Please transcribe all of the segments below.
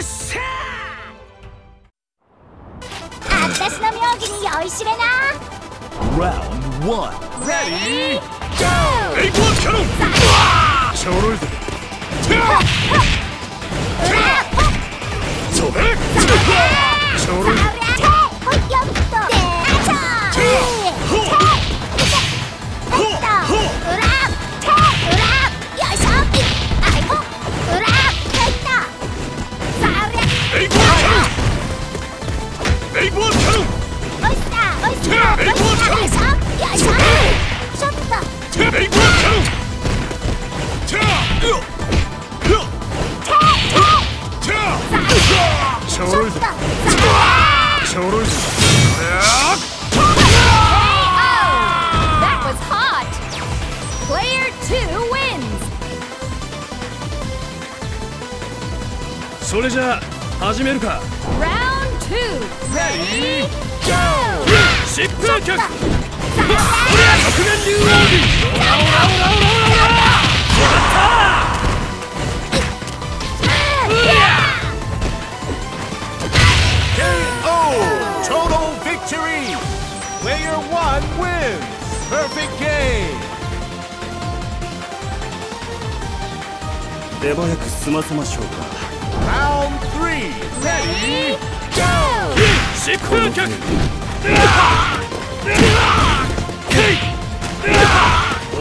っしゃあたしの妙義に酔いしれな Round 1 Ready? Go! エイコーキャノンちょろいぜそれじゃあ始めるか Round 2 Ready Go! 疾風脚さ直面竜王にオラオラオラオラオラオラ KO! Total victory! Player one wins! Perfect game! 手早く済ませましょうか Round three! Ready Go! 疾風脚 お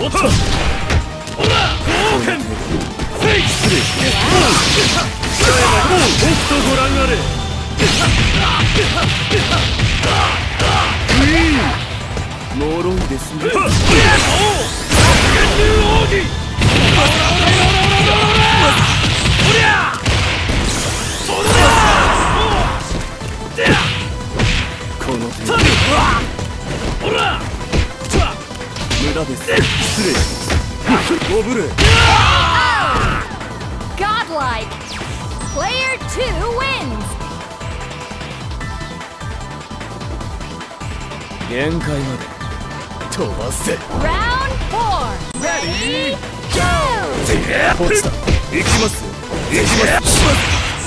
っとオラ冒険フェイ失礼北とご覧あれ脆いですねお無駄です失礼しますご無礼 Godlike! Player 2 wins! 限界まで飛ばせ Round 4 Ready Go! 落ちた行きますよ行きます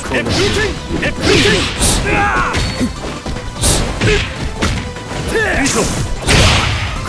この風天熱風天ビショこの風天熱風天ビショ KO! Knockout! Yeah! Player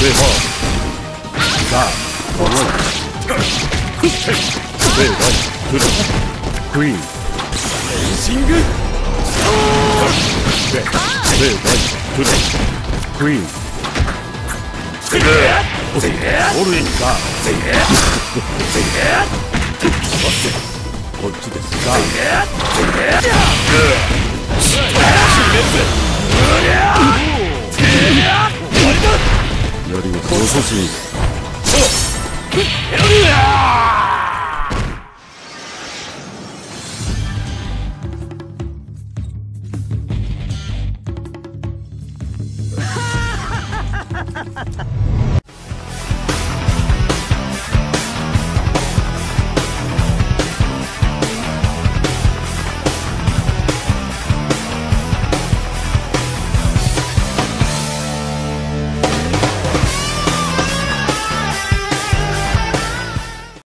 よっではさあこのフッテでライフルクイーンレンシングででライフルクイーンオルインガこっちですさあよりも遅しに。ハハハハ